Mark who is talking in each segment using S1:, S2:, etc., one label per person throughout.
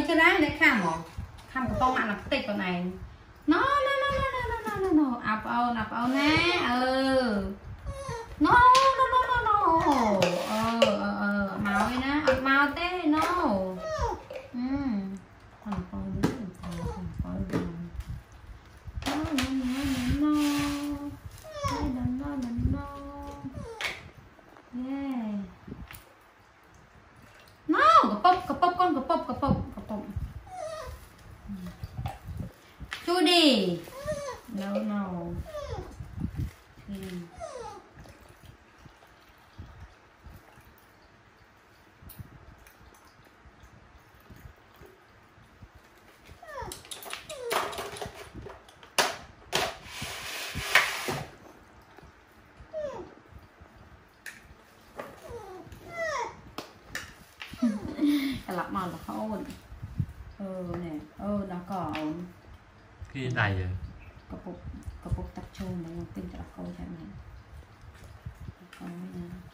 S1: មិនជឿណាអ្នកខាំហ្មងខាំកំប៉ុងអានតិចខ្លួនឯង no no no no no no no no no អាប់អូនអាប់អូនណាអឺ no no no no no lọc màu là khôn ừ nè. Ừ nó có
S2: cái này
S1: vậy có phục có phục tập trung để tìm cho khô cho mình có nha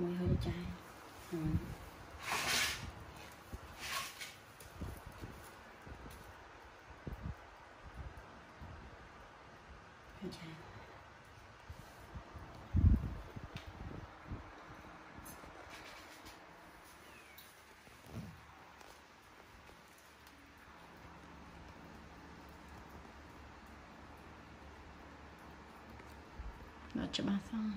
S1: mùi hơi chai. Ừ. hơi chai. Nó chậm xong.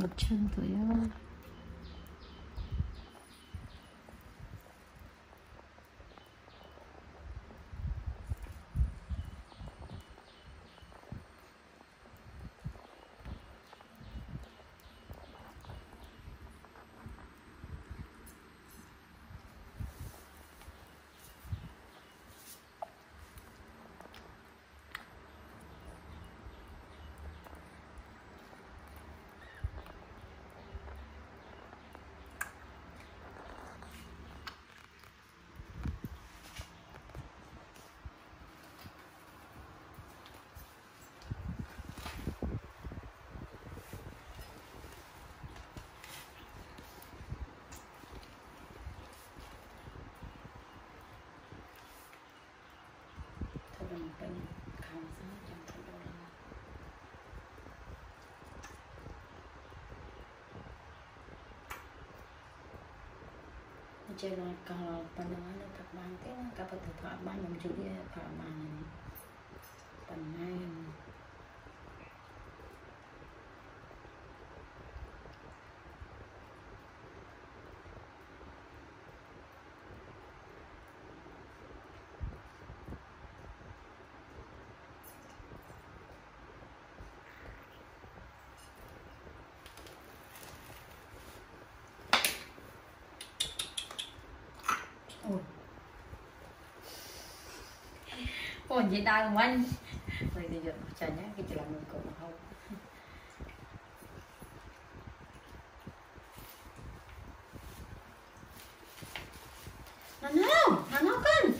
S1: 5,000도요. ចេះដល់កោប៉ុណ្ណឹងហើយនៅថាបានទេណាក៏ទៅថាបានខ្ញុំជួយថាបានប៉ុណ្ណា còn gì đang quanh rồi thì giờ chờ nhé cái chị làm mình cũng không. Nào nào nào nào con.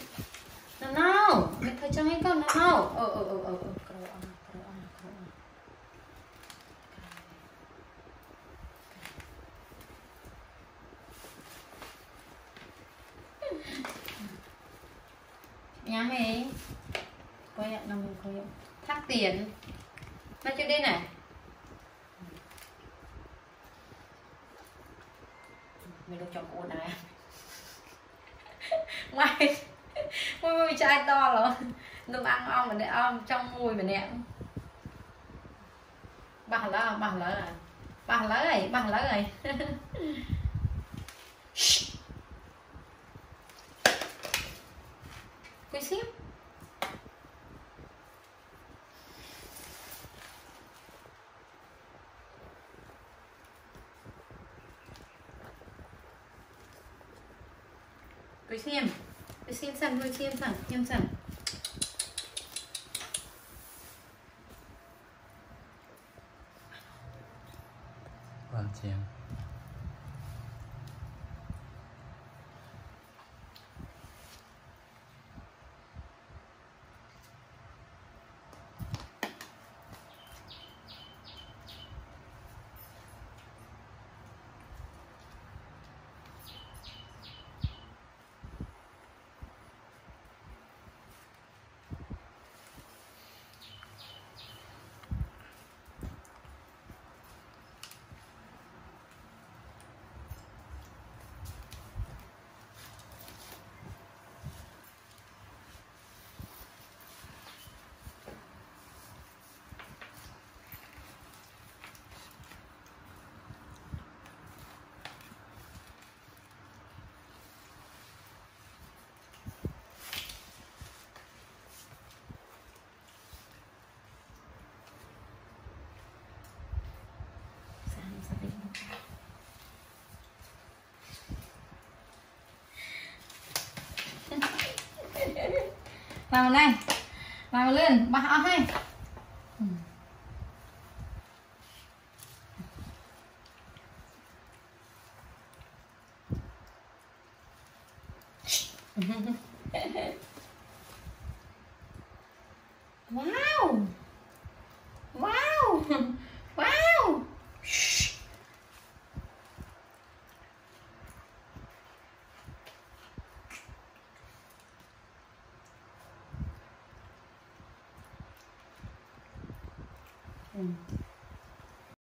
S1: Nào nào mình thấy cho hay con, nào nào. Ờ ờ ờ ờ. ờ. Có nhận năm mình có thác tiền. Nó chưa đến này. Mình được chọn cô này. Ngoài, mùi mùi chai to lắm. Nó ăn ong mà nè ong trong mùi mà nè bà lỡ bà lỡ à bà lỡ rồi bà lỡ rồi quý xíu. Tôi xem. Tôi xem sẵn, tôi xem sẵn, xem sẵn
S2: Hoàn chiếm
S1: Sẵn, sẵn đi vào này. Vào lên. Bà ao hay. Ừ.